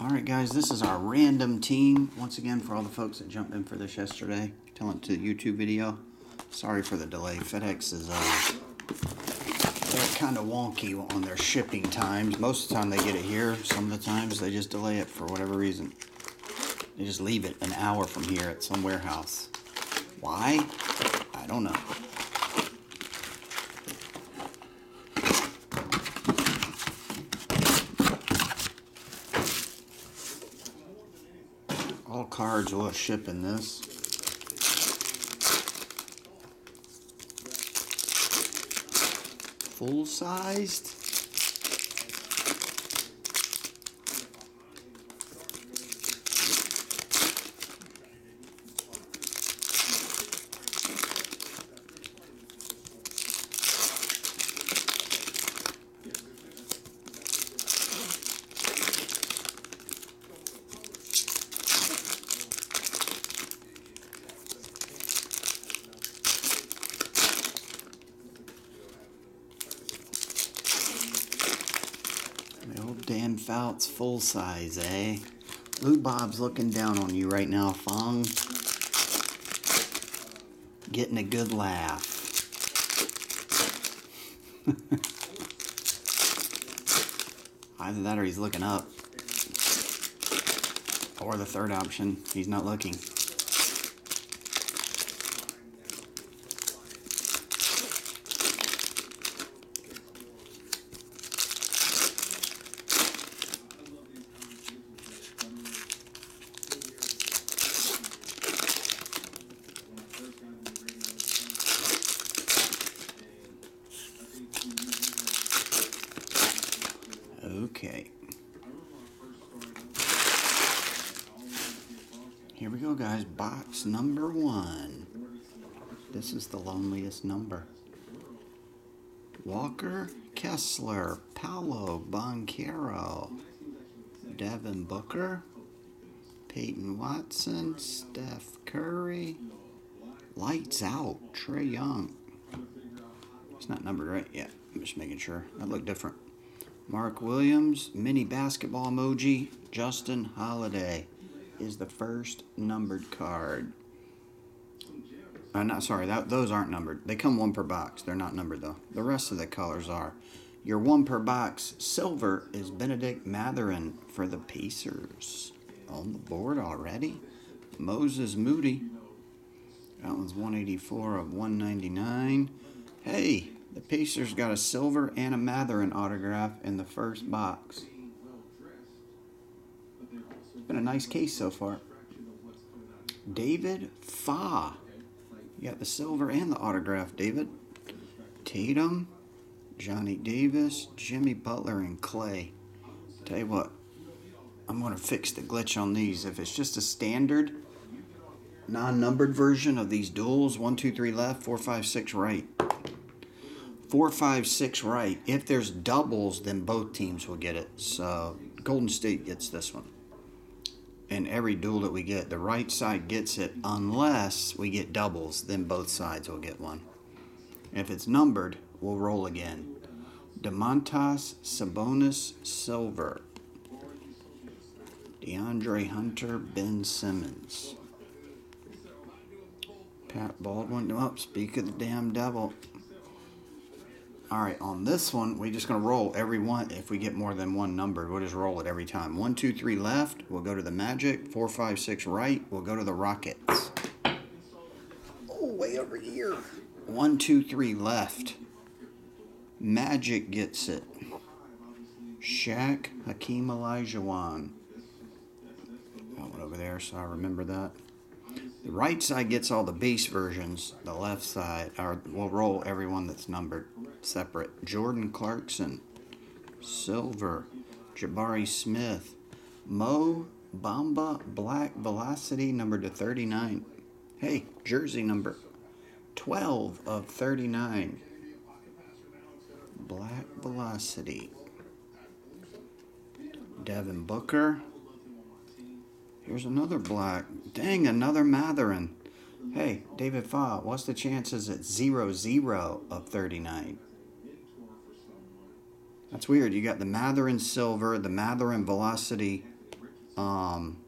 All right, guys, this is our random team. Once again, for all the folks that jumped in for this yesterday, Tell telling to YouTube video. Sorry for the delay. FedEx is uh, kind of wonky on their shipping times. Most of the time they get it here. Some of the times they just delay it for whatever reason. They just leave it an hour from here at some warehouse. Why? I don't know. All cards will ship in this. Full sized. The old Fouts full size, eh? Lou Bob's looking down on you right now, Fong. Getting a good laugh. Either that or he's looking up. Or the third option, he's not looking. Okay. Here we go, guys. Number one. This is the loneliest number. Walker Kessler, Paolo Banchero, Devin Booker, Peyton Watson, Steph Curry, Lights Out, Trae Young. It's not numbered right yet. I'm just making sure. That looked different. Mark Williams, mini basketball emoji. Justin Holiday is the first numbered card. Uh, not sorry, that those aren't numbered. They come one per box. They're not numbered though. The rest of the colors are. Your one per box silver is Bennedict Mathurin for the Pacers. On the board already. Moses Moody. That one's 184 of 199. Hey, the Pacers got a silver and a Mathurin autograph in the first box. Been a nice case so far. David Fa. You got the silver and the autograph, David. Tatum, Johnny Davis, Jimmy Butler, and Klay. Tell you what, I'm going to fix the glitch on these. If it's just a standard, non numbered version of these duels, one, two, three left, four, five, six right. Four, five, six right. If there's doubles, then both teams will get it. So Golden State gets this one. And every duel that we get, the right side gets it unless we get doubles, then both sides will get one. If it's numbered, we'll roll again. Domantas Sabonis Silver. DeAndre Hunter Ben Simmons. Pat Baldwin. Up, oh, speak of the damn devil. All right, on this one, we're just going to roll every one. If we get more than one number, we'll just roll it every time. One, two, three left, we'll go to the Magic. Four, five, six right, we'll go to the Rockets. Oh, way over here. One, two, three left. Magic gets it. Shaq, Hakeem Elijah, Olajuwon. That one over there, so I remember that. The right side gets all the base versions. The left side, or we'll roll everyone that's numbered separate. Jordan Clarkson, Silver, Jabari Smith, Mo Bamba Black Velocity number to 39. Hey, jersey number 12 of 39. Black Velocity. Devin Booker. Here's another black. Dang, another Mathurin. Hey, David Fa, what's the chances at 0 0 of 39? That's weird. You got the Mathurin Silver, the Mathurin Velocity, um,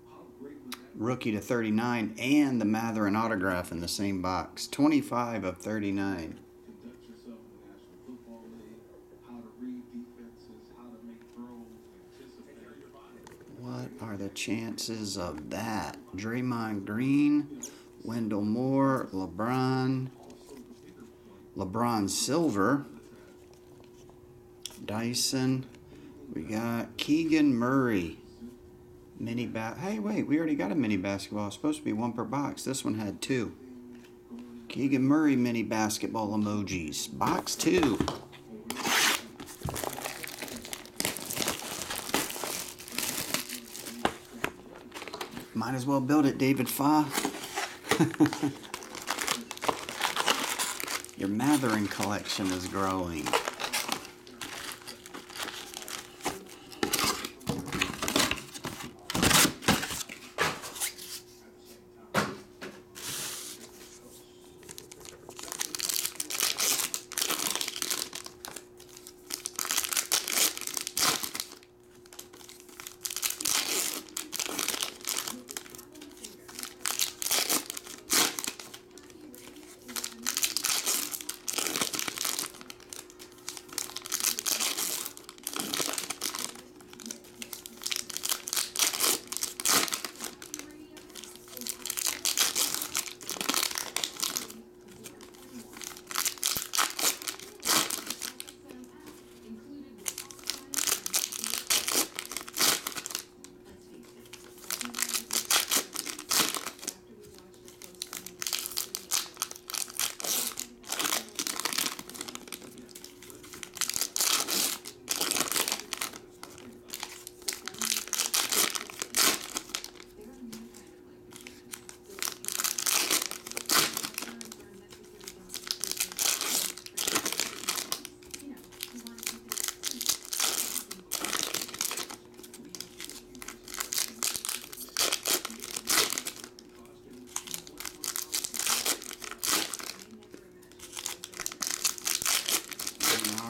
rookie to 39 and the Mathurin autograph in the same box. 25 of 39. What are the chances of that? Draymond Green, Wendell Moore, LeBron, LeBron Silver, Dyson. We got Keegan Murray. Mini bat. Hey, wait, we already got a mini basketball. It's supposed to be one per box. This one had two. Keegan Murray mini basketball emojis. Box two. Might as well build it, David Fa. Your Mathurin collection is growing.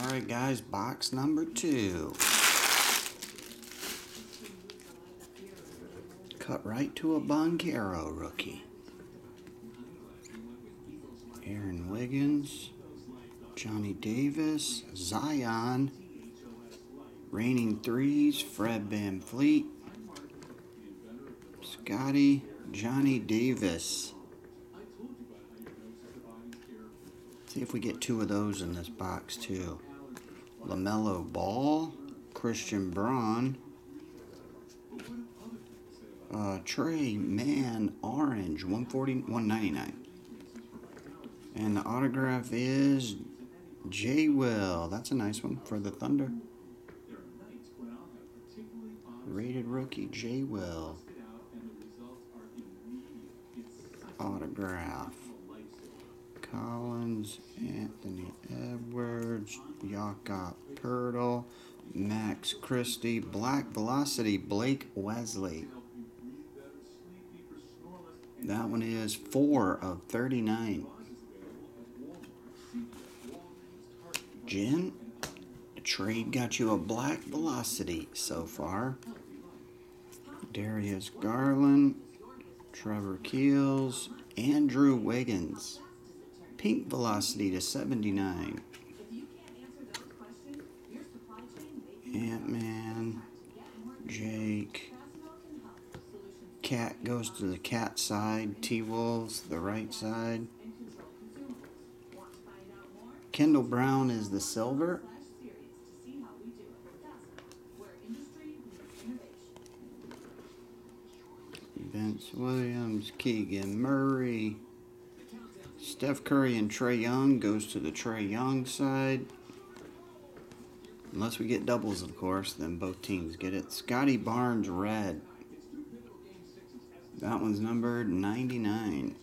All right, guys, box number two. Cut right to a Banchero rookie. Aaron Wiggins, Johnny Davis, Zion, Raining Threes, Fred VanVleet, Scotty, Johnny Davis. See if we get two of those in this box too. LaMelo Ball, Christian Braun, uh, Tre Mann Orange, 140, 199. And the autograph is J Will. That's a nice one for the Thunder. Rated rookie J Will. Autograph. Collins, Anthony Edwards, Jakob Poeltl, Max Christie, Black Velocity, Blake Wesley. That one is 4 of 39. Jen, trade got you a Black Velocity so far. Darius Garland, Trevor Keels, Andrew Wiggins. Pink Velocity to 79. Ant Man, Jake. Cat goes to the cat side. T Wolves, the right side. Kendall Brown is the silver. Vince Williams, Keegan Murray. Steph Curry and Trae Young goes to the Trae Young side. Unless we get doubles, of course, then both teams get it. Scottie Barnes red. That one's numbered 99.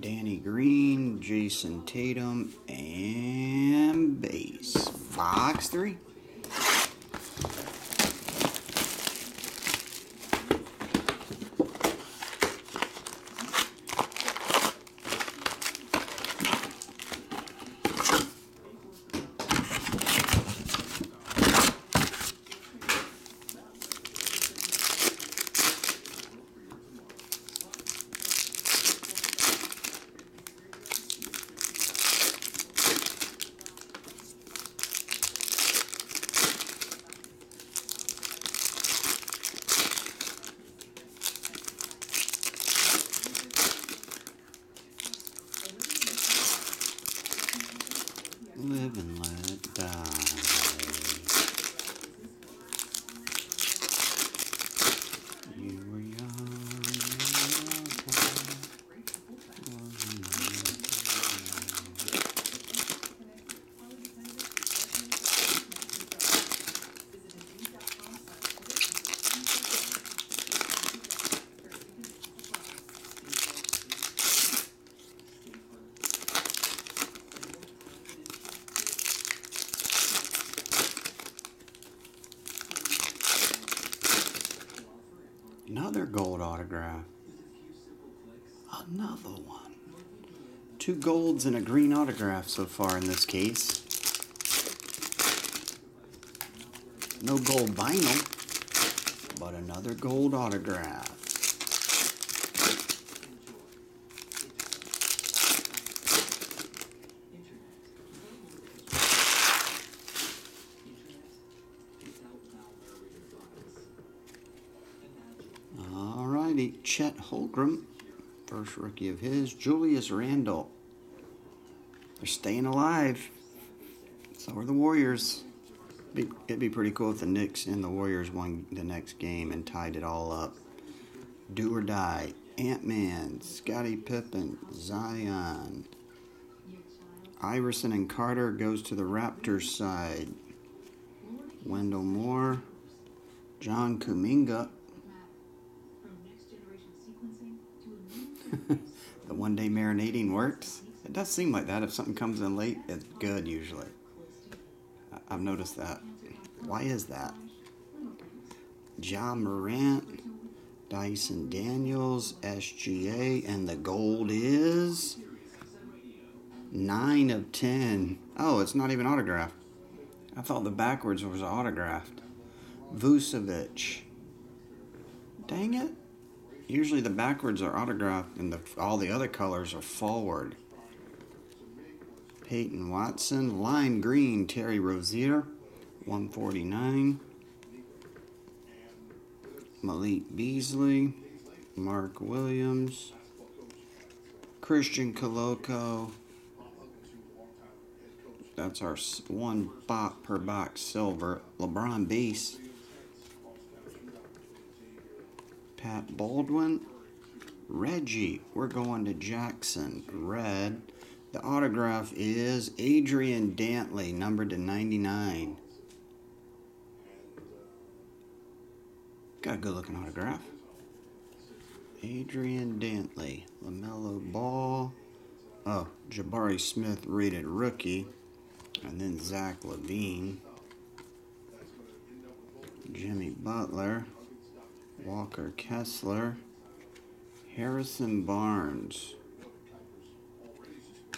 Danny Green, Jayson Tatum, and base. Box three. Another gold autograph. Another one. Two golds and a green autograph so far in this case. No gold vinyl, but another gold autograph. Alrighty, Chet Holmgren, first rookie of his. Julius Randle. They're staying alive. So are the Warriors. Be, it'd be pretty cool if the Knicks and the Warriors won the next game and tied it all up. Do or die. Ant Man, Scottie Pippen, Zion. Iverson and Carter goes to the Raptors side. Wendell Moore, John Kuminga. the one day marinating works. It does seem like that. If something comes in late, it's good usually. I've noticed that. Why is that? John Morant, Dyson Daniels, SGA, and the gold is 9 of 10. Oh, it's not even autographed. I thought the backwards was autographed. Vucevic. Dang it. Usually the backwards are autographed and the, all the other colors are forward. Peyton Watson, lime green, Terry Rozier, 149. Malik Beasley, Mark Williams, Christian Koloko. That's our one bot per box silver. LeBron Beast. Pat Baldwin. Reggie. We're going to Jackson. Red. The autograph is Adrian Dantley, numbered to 99. Got a good looking autograph. Adrian Dantley, LaMelo Ball. Oh, Jabari Smith rated rookie. And then Zach LaVine. Jimmy Butler. Walker Kessler. Harrison Barnes.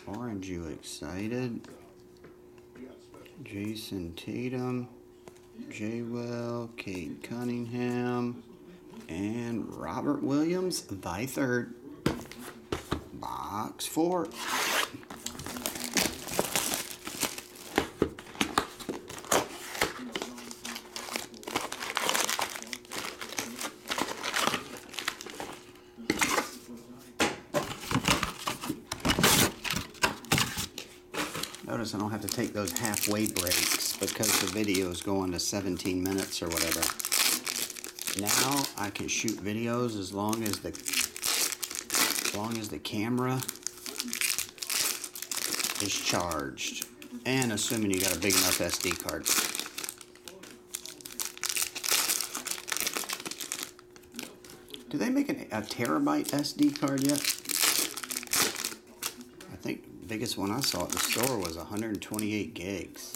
Aren't you excited? Jayson Tatum, J. Will, Cade Cunningham, and Robert Williams, thy third. Box four. Notice I don't have to take those halfway breaks because the video is going to 17 minutes or whatever. Now I can shoot videos as long as the as long as the camera is charged and assuming you got a big enough SD card. Do they make an, a terabyte SD card yet? Biggest one I saw at the store was 128 gigs.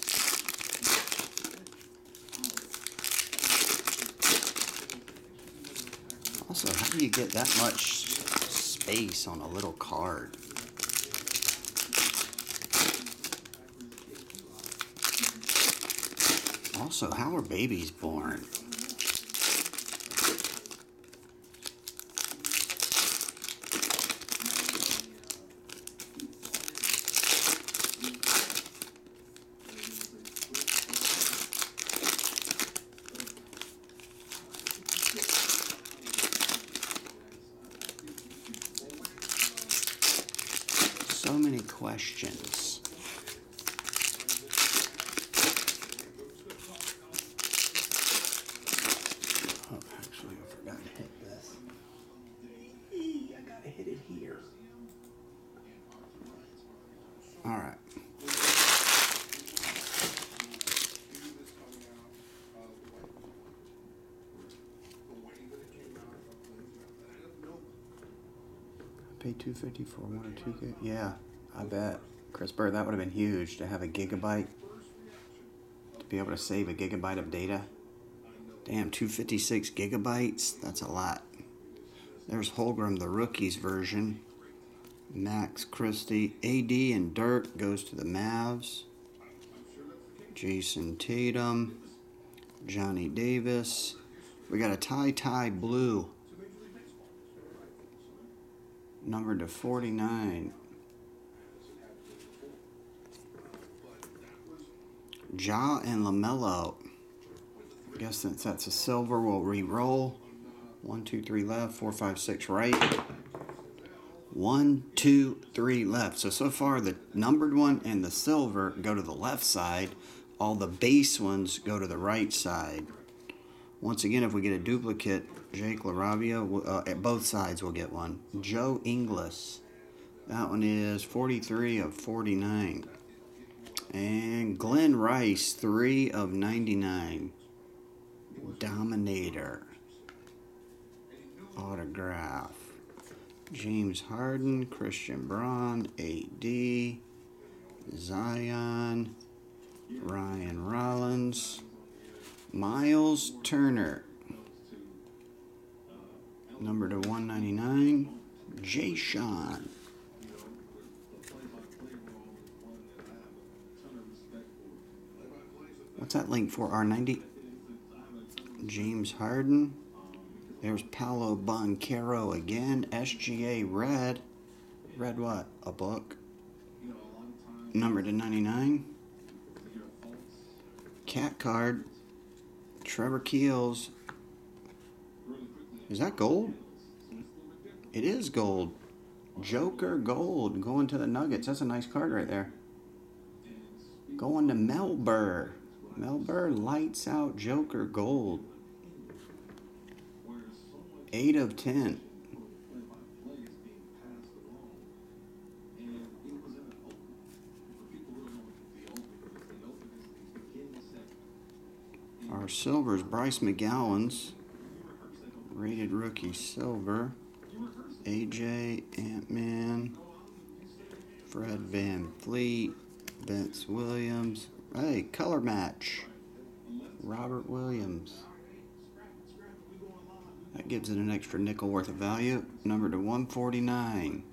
Also, how do you get that much space on a little card? Also, how are babies born? So many questions. Oh, actually, I forgot to hit this. Eee, I gotta hit it here. All right. Pay two fifty for one or two gig. Yeah, I bet. Chris Bird, that would have been huge to have a gigabyte. To be able to save a gigabyte of data. Damn, 256 gigabytes. That's a lot. There's Holmgren, the rookies version. Max Christie. AD and Dirk goes to the Mavs. Jayson Tatum. Johnny Davis. We got a tie tie Blue. Number to 49. Ja and LaMelo. I guess since that's a silver, we'll re-roll. One, two, three left. Four, five, six right. One, two, three left. So, so far the numbered one and the silver go to the left side. All the base ones go to the right side. Once again, if we get a duplicate, Jake LaRavia, uh, at both sides will get one. Joe Ingles. That one is 43 of 49. And Glen Rice, 3 of 99. Dominator. Autograph. James Harden, Christian Braun, AD, Zion, Ryan Rollins, Miles Turner. Number to 199, Jay Sean. What's that link for? R90? James Harden. There's Paolo Banchero again. SGA Red. Red what? A book. Number to 99. Cat card. Trevor Keels. Is that gold? It is gold. Joker gold going to the Nuggets. That's a nice card right there. Going to Melbourne. Melbourne lights out Joker gold. 8 of 10. Our silvers, Bryce McGowens, rated rookie silver. AJ, Ant Man, Fred VanVleet, Vince Williams. Hey, color match. Robert Williams. That gives it an extra nickel worth of value. Number to 149.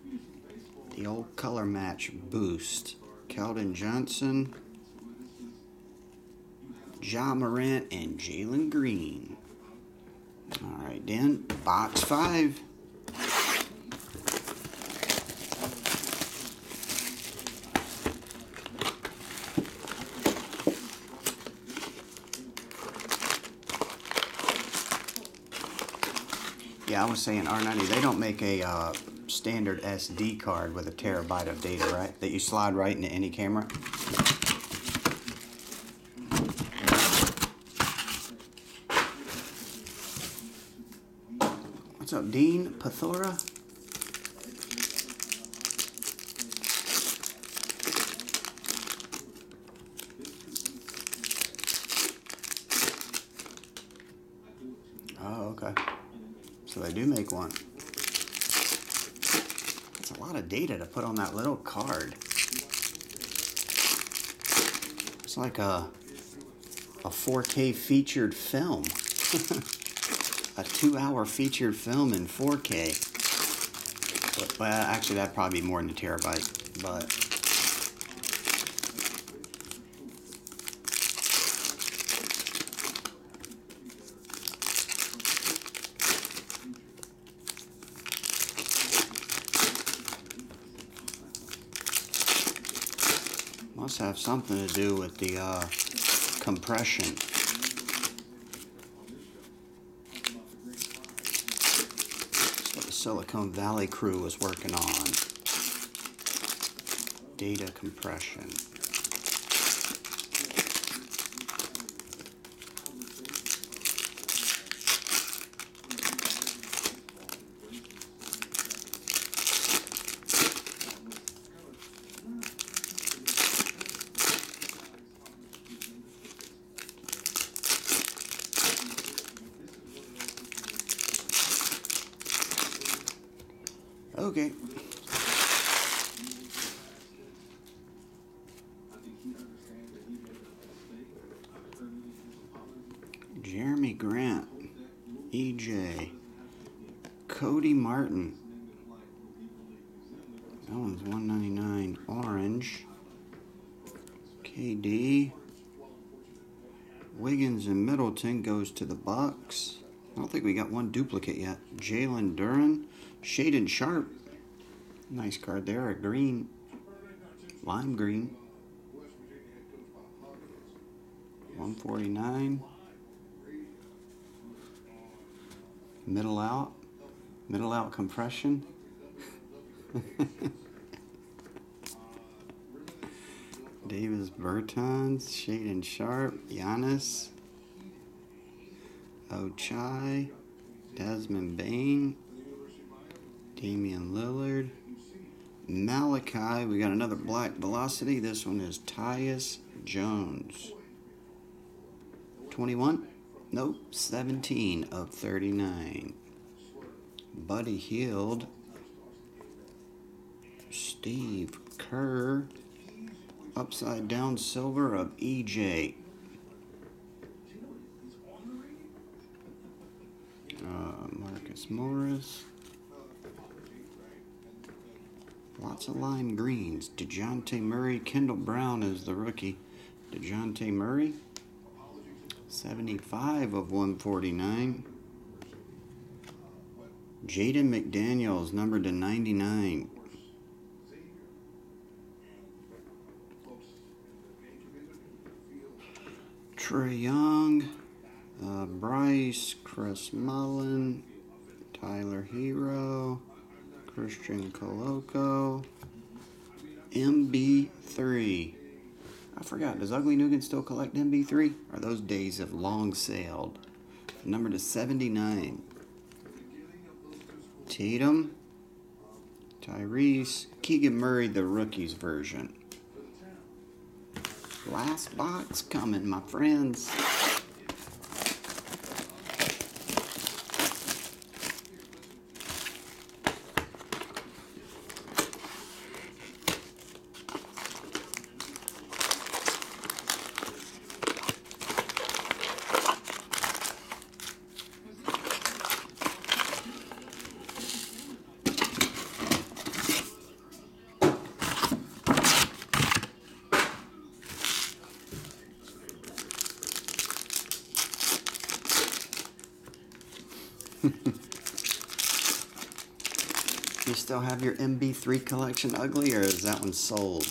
The old color match boost. Keldon Johnson, Ja Morant, and Jalen Green. All right, then box five. Yeah, I was saying R90, they don't make a uh, standard SD card with a terabyte of data, right? That you slide right into any camera. What's up, Dean Pathora? Oh, okay. So they do make one. That's a lot of data to put on that little card. It's like a a 4K featured film. a two-hour featured film in 4K. But, well, actually, that'd probably be more than a terabyte. But must have something to do with the uh, compression. That's what the Silicon Valley crew was working on. Data compression. Okay. Jerami Grant. EJ. Cody Martin. That one's 199 orange. KD. Wiggins and Middleton goes to the Bucks. I don't think we got one duplicate yet. Jalen Duren. Shaedon Sharpe. Nice card there. A green. Lime green. 149. Middle out. Middle out compression. Davis Bertans, Shaedon Sharpe, Giannis, Ochai, Desmond Bane, Damian Lillard, Malachi. We got another black velocity. This one is Tyus Jones. 21? Nope, 17 of 39. Buddy Hield. Steve Kerr. Upside down silver of EJ. Uh, Marcus Morris. Lots of lime greens. DeJounte Murray. Kendall Brown is the rookie. DeJounte Murray. 75 of 149. Jaden McDaniels, numbered to 99. Trae Young, uh, Bryce, Chris Mullin, Tyler Herro, Christian Koloko, MB3. I forgot, does Ugly Nugan still collect MB3? Are those days have long sailed? Number to 79. Tatum, Tyrese, Keegan Murray, the rookies version. Last box coming, my friends. you still have your MB3 collection ugly, or is that one sold?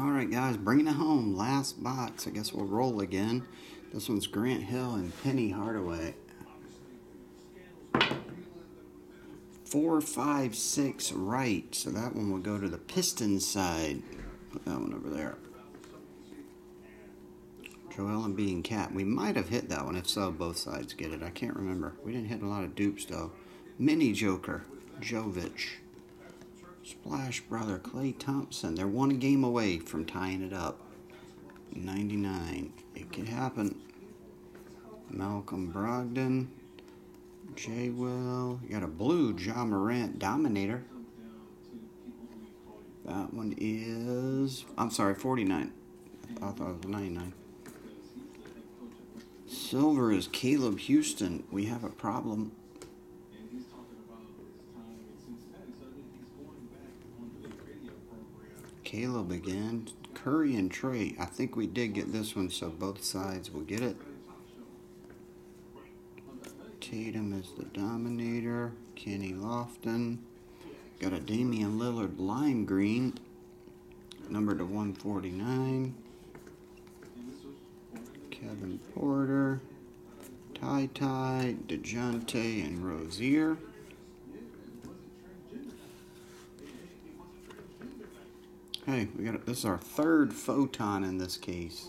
All right, guys, bringing it home. Last box. I guess we'll roll again. This one's Grant Hill and Penny Hardaway. Four, five, six, right. So that one will go to the Pistons side. Put that one over there. Joel Embiid Cat. We might have hit that one. If so, both sides get it. I can't remember. We didn't hit a lot of dupes, though. Mini Joker. Jokic. Splash Brother, Klay Thompson. They're one game away from tying it up. 99. It could happen. Malcolm Brogdon. J. Will. You got a blue John Morant Dominator. That one is. I'm sorry, 49. I thought it was 99. Silver is Caleb Houstan. We have a problem. Caleb again. Curry and Trey. I think we did get this one, so both sides will get it. Tatum is the dominator. Kenny Lofton. Got a Damian Lillard lime green. Number to 149. Kevin Porter. Ty Ty, DeJounte, and Rozier. Hey, we got this is our third photon in this case.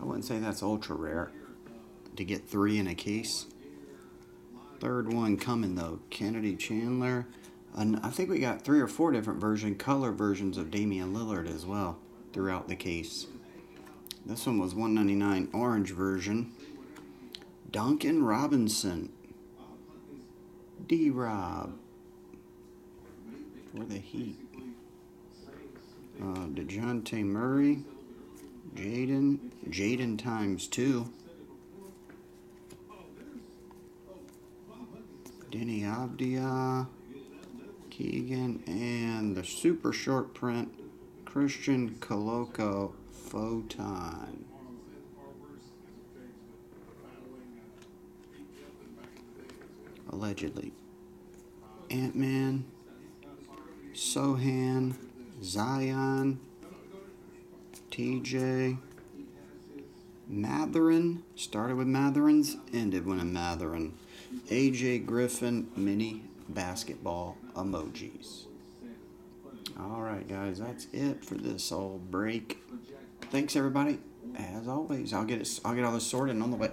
I wouldn't say that's ultra rare to get three in a case. Third one coming though, Kennedy Chandler. And I think we got three or four different version, color versions of Damian Lillard as well throughout the case. This one was 199 orange version. Duncan Robinson. D Rob. For the Heat. Uh, DeJounte Murray. Jaden. Jaden times two. Deni Avdija. Keegan. And the super short print. Christian Koloko Photon. Allegedly. Ant Man. Sochan. Zion. TJ. Mathurin. Started with Mathurins, ended with a Mathurin. AJ Griffin mini basketball emojis. All right, guys, that's it for this old break. Thanks, everybody. As always, I'll get it. I'll get all this sorted on the way.